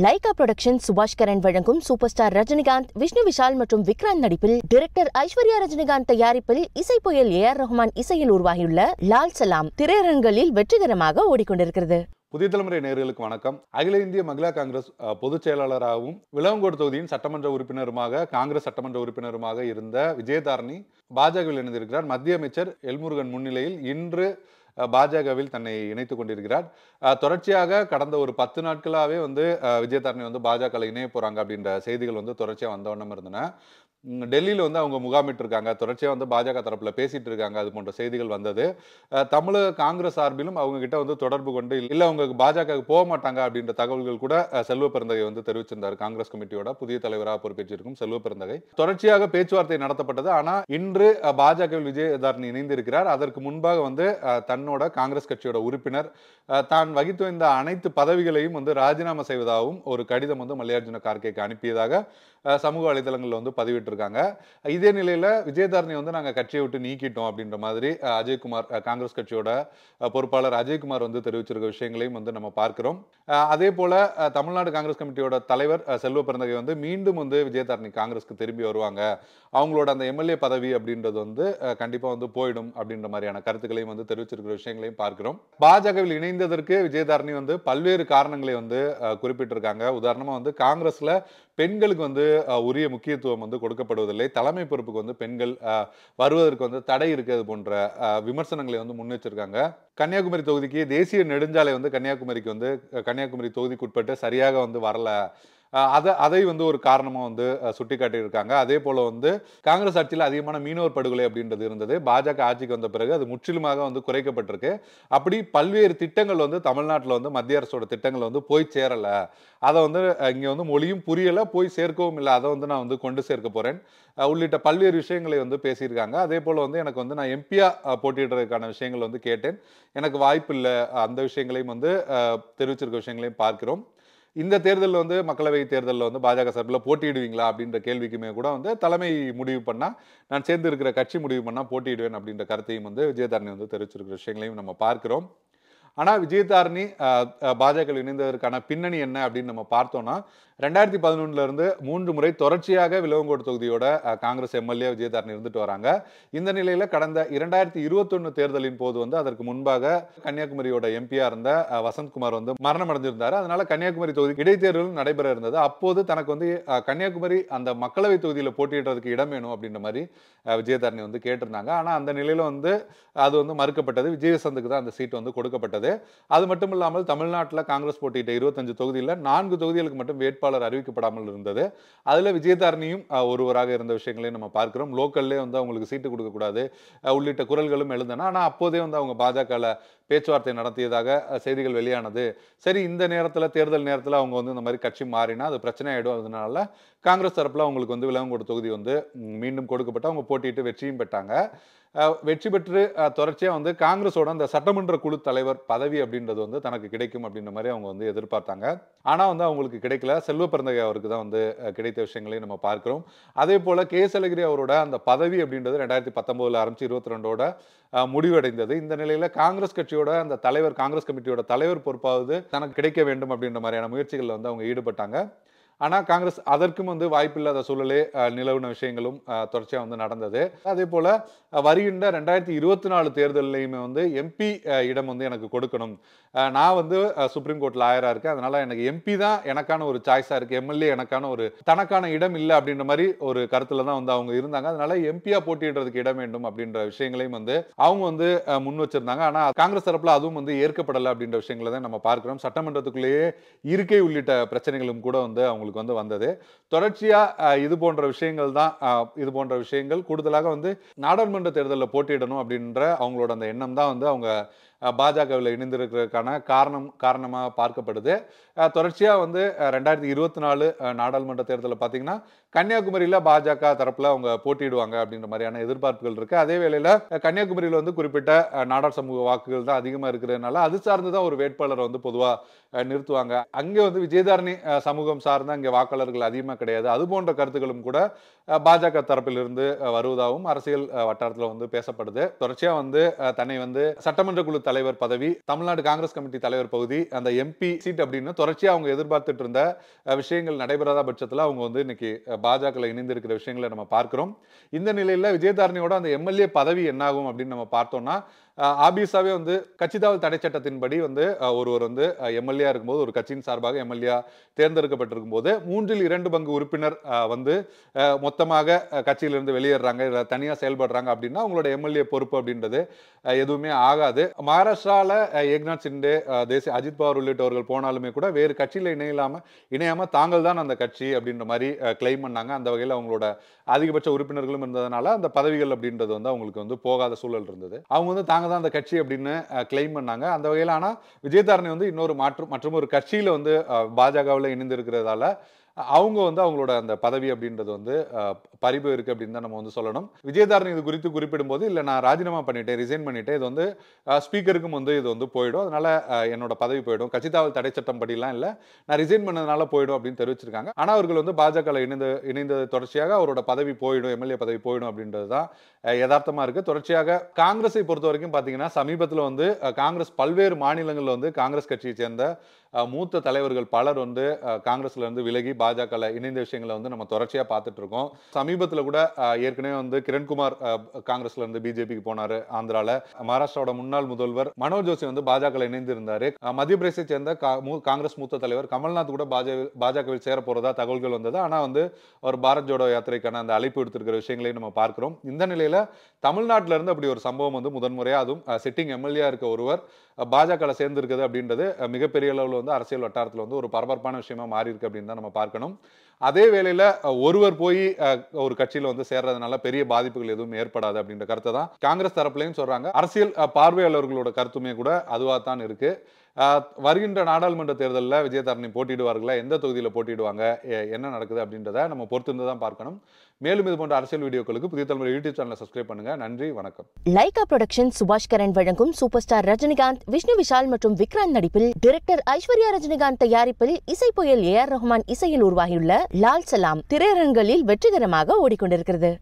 Lyca production Subash Karan வழங்கும் super star Rajinikanth Vishnu Vishal மற்றும் விக்ராந்த் நடிப்பில் டிரெக்டர் ஐஸ்வர்யா ரஜினிகாந்த் தயாரிப்பில் இசை புயல் ஏ ஆர் ரஹ்மான் இசையில் உருவாகியுள்ள லால் சலாம் திரையரங்களில் வெற்றிகரமாக ஓடிக்கொண்டிருக்கிறது. புதிய தலைமுறை நேர்களுக்கு வணக்கம். அகில இந்திய மகிழா காங்கிரஸ் பொதுச் செயலாளராகவும் விளவங்கோடு தொகுதியின் சட்டமன்ற உறுப்பினருமாக காங்கிரஸ் சட்டமன்ற உறுப்பினருமாக இருந்த விஜயதாரணி பாஜகவில் இணைந்திருக்கிறார். மத்திய அமைச்சர் எல்முருகன் முன்னிலையில் இன்று பாஜகவில் தன்னை இணைத்துக் கொண்டிருக்கிறார். அஹ், தொடர்ச்சியாக கடந்த ஒரு பத்து நாட்களாகவே வந்து விஜயதாரணை விஜயதாரணி வந்து பாஜக இணைய போறாங்க அப்படின்ற செய்திகள் வந்து தொடர்ச்சியாக வந்த வண்ணம் இருந்தன. டெல்லியில் வந்து அவங்க முகாமிட்டு இருக்காங்க தொடர்ச்சியாக வந்து பாஜக தரப்பில் பேசிகிட்டு இருக்காங்க அது போன்ற செய்திகள் வந்தது. தமிழக காங்கிரஸ் சார்பிலும் அவங்க கிட்ட வந்து தொடர்பு கொண்டு இல்லை அவங்க பாஜக போக மாட்டாங்க அப்படின்ற தகவல்கள் கூட செல்வ பெருந்தகை வந்து தெரிவிச்சிருந்தார். காங்கிரஸ் கமிட்டியோட புதிய தலைவராக பொறுப்பேற்றிருக்கும் செல்வ பெருந்தகை. தொடர்ச்சியாக பேச்சுவார்த்தை நடத்தப்பட்டது. ஆனால் இன்று பாஜகவில் விஜயதாரன் இணைந்திருக்கிறார். அதற்கு முன்பாக வந்து தன்னோட காங்கிரஸ் கட்சியோட உறுப்பினர் தான் வகித்து வந்த அனைத்து பதவிகளையும் வந்து ராஜினாமா செய்வதாகவும் ஒரு கடிதம் வந்து மல்லிகார்ஜுன கார்கேக்கு அனுப்பியதாக சமூக வலைதளங்களில் வந்து பதிவிட்டு பதிவிட்டிருக்காங்க இதே நிலையில் விஜயதாரணி வந்து நாங்க கட்சியை விட்டு நீக்கிட்டோம் அப்படின்ற மாதிரி அஜய்குமார் காங்கிரஸ் கட்சியோட பொறுப்பாளர் அஜய்குமார் வந்து தெரிவிச்சிருக்க விஷயங்களையும் வந்து நம்ம பார்க்கிறோம். அதே போல தமிழ்நாடு காங்கிரஸ் கமிட்டியோட தலைவர் செல்வ பிறந்தகை வந்து மீண்டும் வந்து விஜயதாரணி காங்கிரஸ்க்கு திரும்பி வருவாங்க. அவங்களோட அந்த எம்எல்ஏ பதவி அப்படின்றது வந்து கண்டிப்பாக வந்து போயிடும் அப்படின்ற மாதிரியான கருத்துக்களையும் வந்து தெரிவிச்சிருக்கிற விஷயங்களையும் பார்க்கிறோம். பாஜகவில் இணைந்ததற்கு விஜயதாரணி வந்து பல்வேறு காரணங்களை வந்து குறிப்பிட்டிருக்காங்க. உதாரணமாக வந்து காங்கிரஸ்ல பெண்களுக்கு வந்து உரிய முக்கியத்துவம் வந்து கொடுக்கப்படுவதில்லை. தலைமை பொறுப்புக்கு வந்து பெண்கள் வருவதற்கு வந்து தடை இருக்கிறது போன்ற விமர்சனங்களை வந்து முன் வச்சிருக்காங்க கன்னியாகுமரி தொகுதிக்கு தேசிய நெடுஞ்சாலை வந்து கன்னியாகுமரிக்கு வந்து கன்னியாகுமரி தொகுதிக்கு உட்பட்டு சரியாக வந்து வரல. அதை அதை வந்து ஒரு காரணமாக வந்து சுட்டி காட்டியிருக்காங்க அதே போல் வந்து காங்கிரஸ் ஆட்சியில் அதிகமான மீனவர் படுகொலை அப்படின்றது இருந்தது. பாஜக ஆட்சிக்கு வந்த பிறகு அது முற்றிலுமாக வந்து குறைக்கப்பட்டிருக்கு. அப்படி பல்வேறு திட்டங்கள் வந்து தமிழ்நாட்டில் வந்து மத்திய அரசோட திட்டங்கள் வந்து போய் சேரலை. அதை வந்து இங்கே வந்து மொழியும் புரியலை போய் சேர்க்கவும் இல்லை. அதை வந்து நான் வந்து கொண்டு சேர்க்க போகிறேன் உள்ளிட்ட பல்வேறு விஷயங்களை வந்து பேசியிருக்காங்க. அதே போல் வந்து எனக்கு வந்து நான் எம்பியா போட்டியிடுறதுக்கான விஷயங்கள் வந்து கேட்டேன். எனக்கு வாய்ப்பு இல்லை. அந்த விஷயங்களையும் வந்து தெரிவிச்சிருக்க விஷயங்களையும் பார்க்கிறோம். இந்த தேர்தலில் வந்து மக்களவை தேர்தலில் வந்து பாஜக சார்பில் போட்டியிடுவீங்களா அப்படின்ற கேள்விக்குமே கூட வந்து தலைமை முடிவு பண்ணால் நான் சேர்ந்து இருக்கிற கட்சி முடிவு பண்ணால் போட்டியிடுவேன் அப்படின்ற கருத்தையும் வந்து விஜயதாரணி வந்து தெரிவிச்சிருக்கிற விஷயங்களையும் நம்ம பார்க்கிறோம். ஆனால் விஜயதாரணி பாஜக இணைந்ததற்கான பின்னணி என்ன அப்படின்னு நம்ம பார்த்தோம்னா ரெண்டாயிரத்தி பதினொன்னுல இருந்து மூன்று முறை தொடர்ச்சியாக விலவங்கோடு தொகுதியோட காங்கிரஸ் எம்எல்ஏ விஜயதாரணி இருந்துட்டு வராங்க. இந்த நிலையில கடந்த இரண்டாயிரத்தி இருபத்தொன்னு தேர்தலின் போது வந்து அதற்கு முன்பாக கன்னியாகுமரியோட எம்பியா இருந்த வசந்த்குமார் வந்து மரணம் அடைஞ்சிருந்தாரு. அதனால கன்னியாகுமரி தொகுதி இடைத்தேர்தலும் நடைபெற இருந்தது. அப்போது தனக்கு வந்து கன்னியாகுமரி அந்த மக்களவை தொகுதியில் போட்டியிடுறதுக்கு இடம் வேணும் அப்படின்ற மாதிரி விஜயதாரணி வந்து கேட்டிருந்தாங்க. ஆனா அந்த நிலையில வந்து அது வந்து மறுக்கப்பட்டது. விஜயசந்துக்கு தான் அந்த சீட் வந்து கொடுக்கப்பட்டது. அது மட்டும் இல்லாமல் தமிழ்நாட்டில் காங்கிரஸ் போட்டியிட்ட இருபத்தஞ்சு தொகுதியில் நான்கு தொகுதிகளுக்கு மட்டும் வேட்பாளர் அறிவிக்கப்படாமல் இருந்தது. அதில் விஜயதாரணியும் ஒருவராக இருந்த விஷயங்களையும் நம்ம பார்க்கிறோம். லோக்கல்லே வந்து அவங்களுக்கு சீட்டு கொடுக்கக்கூடாது. உள்ளிட்ட குரல்களும் எழுந்தன. ஆனால் அப்போதே வந்து அவங்க பாஜகவில் பேச்சுவார்த்தை நடத்தியதாக செய்திகள் வெளியானது. சரி இந்த நேரத்தில் தேர்தல் நேரத்தில் அவங்க வந்து இந்த மாதிரி கட்சி மாறினா அது பிரச்சனை ஆகிடும் அதனால காங்கிரஸ் தரப்பில் அவங்களுக்கு வந்து விலங்கோடு தொகுதி வந்து மீண்டும் கொடுக்கப்பட்டு அவங்க போட்டிட்டு வெற்றியும் பெற்றாங்க. வெற்றி பெற்று தொடர்ச்சியாக வந்து காங்கிரஸோட அந்த சட்டமன்ற குழு தலைவர் பதவி அப்படின்றது வந்து தனக்கு கிடைக்கும் அப்படின்ற மாதிரி அவங்க வந்து எதிர்பார்த்தாங்க. ஆனால் வந்து அவங்களுக்கு கிடைக்கல. செல்வ பிறந்தகை அவருக்கு தான் வந்து கிடைத்த விஷயங்களையும் நம்ம பார்க்குறோம். அதே போல் கே. எஸ் அழகிரி அவரோட அந்த பதவி அப்படின்றது ரெண்டாயிரத்தி பத்தொம்போதில் ஆரம்பிச்சு இருபத்தி ரெண்டோட முடிவடைந்தது. இந்த நிலையில் காங்கிரஸ் கட்சியோட அந்த தலைவர் காங்கிரஸ் கமிட்டியோட தலைவர் பொறுப்பாவது தனக்கு கிடைக்க வேண்டும் அப்படின்ற மாதிரியான முயற்சிகளில் வந்து அவங்க ஈடுபட்டாங்க. ஆனால் காங்கிரஸ் அதற்கும் வந்து வாய்ப்பில்லாத சூழலே நிலவுன விஷயங்களும் தொடர்ச்சியாக வந்து நடந்தது. அதே போல் வருகின்ற ரெண்டாயிரத்தி இருபத்தி நாலு தேர்தலையுமே வந்து எம்பி இடம் வந்து எனக்கு கொடுக்கணும். நான் வந்து சுப்ரீம் கோர்ட்டில் ஆயராக இருக்கேன். அதனால் எனக்கு எம்பி தான் எனக்கான ஒரு சாய்ஸாக இருக்குது எம்எல்ஏ எனக்கான ஒரு தனக்கான இடம் இல்லை அப்படின்ற மாதிரி ஒரு கருத்தில் தான் வந்து அவங்க இருந்தாங்க. அதனால் எம்பியா போட்டியிடுறதுக்கு இடம் வேண்டும் அப்படின்ற விஷயங்களையும் வந்து அவங்க வந்து முன் வச்சிருந்தாங்க. ஆனால் காங்கிரஸ் தரப்பில் அதுவும் வந்து ஏற்கப்படலை அப்படின்ற விஷயங்களை தான் நம்ம பார்க்குறோம். சட்டமன்றத்துக்குள்ளேயே இருக்கை உள்ளிட்ட பிரச்சனைகளும் கூட வந்து அவங்களுக்கு வந்து வந்தது. தொடர்ச்சியா இது போன்ற விஷயங்கள் தான் இது போன்ற விஷயங்கள். கூடுதலாக வந்து நாடாளுமன்ற தேர்தலில் போட்டியிடணும் அப்படின்ற அவங்களோட அந்த எண்ணம் தான் வந்து அவங்க பாஜகவில் இணைந்திருக்கிறதுக்கான காரணம் காரணமாக பார்க்கப்படுது. தொடர்ச்சியாக வந்து ரெண்டாயிரத்தி இருபத்தி நாலு நாடாளுமன்ற தேர்தலில் பார்த்தீங்கன்னா கன்னியாகுமரியில் பாஜக தரப்பில் அவங்க போட்டியிடுவாங்க அப்படின்ற மாதிரியான எதிர்பார்ப்புகள் இருக்குது அதே வேளையில் கன்னியாகுமரியில் வந்து குறிப்பிட்ட நாடார் சமூக வாக்குகள் தான் அதிகமாக இருக்கிறதுனால அது சார்ந்து தான் ஒரு வேட்பாளரை வந்து பொதுவாக நிறுத்துவாங்க. அங்கே வந்து விஜயதாரணி சமூகம் சார்ந்த அங்கே வாக்காளர்கள் அதிகமாக கிடையாது. அது போன்ற கருத்துக்களும் கூட பாஜக தரப்பிலிருந்து வருவதாகவும் அரசியல் வட்டாரத்தில் வந்து பேசப்படுது. தொடர்ச்சியாக வந்து தன்னை வந்து சட்டமன்ற குழு தலைவர் பதவி தமிழ்நாடு காங்கிரஸ் கமிட்டி தலைவர் பகுதி அந்த எம்பி சீட் அப்படின்னு தொடர்ச்சியாக அவங்க எதிர்பார்த்துட்டு இருந்த விஷயங்கள் நடைபெறாத பட்சத்தில் அவங்க வந்து இன்னைக்கு பாஜக இணைந்திருக்கிற விஷயங்களை நம்ம பார்க்கிறோம். இந்த நிலையில் விஜயதாரணியோட அந்த எம்எல்ஏ பதவி என்னாகும் அப்படின்னு நம்ம பார்த்தோம்னா ஆபியஸாவே வந்து கட்சி தாவல் தடை சட்டத்தின்படி வந்து ஒருவர் வந்து எம்எல்ஏ இருக்கும்போது ஒரு கட்சியின் சார்பாக எம்எல்ஏ தேர்ந்தெடுக்கப்பட்டிருக்கும் போது மூன்றில் இரண்டு பங்கு உறுப்பினர் வந்து மொத்தமாக கட்சியிலிருந்து வெளியேறாங்க இல்லை தனியாக செயல்படுறாங்க அப்படின்னா அவங்களோட எம்எல்ஏ பொறுப்பு அப்படின்றது எதுவுமே ஆகாது. மகாராஷ்டிராவில் ஏக்நாத் சிண்டே தேசிய அஜித் பவார் உள்ளிட்டவர்கள் போனாலுமே கூட வேறு கட்சியில் இணையில்லாமல் இணையாமல் தாங்கள் தான் அந்த கட்சி அப்படின்ற மாதிரி கிளைம் பண்ணாங்க. அந்த வகையில் அவங்களோட அதிகபட்ச உறுப்பினர்களும் இருந்ததுனால அந்த பதவிகள் அப்படின்றது வந்து அவங்களுக்கு வந்து போகாத சூழல் இருந்தது. அவங்க வந்து தாங்க தான் அந்த கட்சி அப்படின்னு கிளைம் பண்ணாங்க. அந்த வகையில் ஆனால் விஜயதாரணி வந்து இன்னொரு மாற்று மற்றும் ஒரு கட்சியில் வந்து பாஜகவில் இணைந்திருக்கிறதால அவங்க வந்து அவங்களோட அந்த பதவி அப்படின்றது வந்து அஹ், இருக்குது அப்படின்னு தான் நம்ம வந்து சொல்லணும். விஜயதாரன் இது குறித்து குறிப்பிடும்போது இல்லை நான் ராஜினாமா பண்ணிட்டேன் ரிசைன் பண்ணிட்டேன். இது வந்து ஸ்பீக்கருக்கும் வந்து இது வந்து போயிடும். அதனால என்னோட பதவி போயிடும். கட்சித்தாவல் தடை சட்டம் படிலாம் இல்லை. நான் ரிசைன் பண்ணதுனால போயிடும் அப்படின்னு தெரிவிச்சிருக்காங்க. ஆனால் அவர்கள் வந்து பாஜக இணைந்து இணைந்தது தொடர்ச்சியாக அவரோட பதவி போயிடும் எம்எல்ஏ பதவி போயிடும் அப்படின்றது தான் யதார்த்தமாக இருக்குது தொடர்ச்சியாக காங்கிரஸை பொறுத்த வரைக்கும் பார்த்தீங்கன்னா சமீபத்தில் வந்து காங்கிரஸ் பல்வேறு மாநிலங்களில் வந்து காங்கிரஸ் கட்சியை சேர்ந்த மூத்த தலைவர்கள் பலர் வந்து காங்கிரஸ்ல இருந்து விலகி பாஜக இணைந்த விஷயங்களை வந்து நம்ம தொடர்ச்சியா பார்த்துட்டு இருக்கோம். சமீபத்தில் கூட ஏற்கனவே வந்து கிரண்குமார் காங்கிரஸ்ல இருந்து பிஜேபிக்கு போனாரு ஆந்திரால. மகாராஷ்டிராவோட முன்னாள் முதல்வர் மனோஜ் ஜோஷி வந்து பாஜக இணைந்திருந்தாரு மத்திய பிரதேசத்தை சேர்ந்த மூ- காங்கிரஸ் மூத்த தலைவர் கமல்நாத் கூட பாஜக பாஜகவில் சேர போறதா தகவல்கள் வந்தது. ஆனா வந்து ஒரு பாரத் ஜோடோ யாத்திரைக்கான அந்த அழைப்பு எடுத்திருக்கிற விஷயங்களையும் நம்ம பார்க்கிறோம். இந்த நிலையில தமிழ்நாட்டில இருந்து அப்படி ஒரு சம்பவம் வந்து முதன்முறையாக அதுவும் சிட்டிங் எம்எல்ஏ இருக்க ஒருவர் பாஜக சேர்ந்திருக்குது அப்படின்றது மிகப்பெரிய அளவில் வந்து அரசியல் வட்டாரத்தில் வந்து ஒரு பரபரப்பான விஷயமா மாறி இருக்கு அப்படின்னு தான் நம்ம பார்க்கணும். அதே வேளையில் ஒருவர் போய் அஹ், ஒரு கட்சியில வந்து சேர்றதுனால பெரிய பாதிப்புகள் எதுவும் ஏற்படாது அப்படின்ற கருத்தை தான் காங்கிரஸ் தரப்புலையும் சொல்றாங்க. அரசியல் பார்வையாளர்களோட கருத்துமே கூட அதுவாக தான் இருக்கு. வருகின்ற நாடாளுமன்ற தேர்தலில் விஜயதாரணி போட்டியிடுவார்களா எந்த தொகுதியில் போட்டியிடுவாங்க என்ன நடக்குது அப்படின்றத நம்ம பொறுத்திருந்து தான் பார்க்கணும். மேலும் இது போன்ற அரசியல் வீடியோக்களுக்கு புதிய தலைமுறை யூடியூப் சேனலை சப்ஸ்கிரைப் பண்ணுங்க. நன்றி வணக்கம். லைகா புரொடக்ஷன் சுபாஷ் கரன் வழங்கும் சூப்பர் ஸ்டார் ரஜினிகாந்த் விஷ்ணு விஷால் மற்றும் விக்ராந்த் நடிப்பில் டைரக்டர் ஐஸ்வர்யா ரஜினிகாந்த் தயாரிப்பில் இசை புயல் ஏ ஆர் ரஹ்மான் இசையில் உருவாகியுள்ள லால் சலாம் திரையரங்களில் வெற்றிகரமாக ஓடிக்கொண்டிருக்கிறது.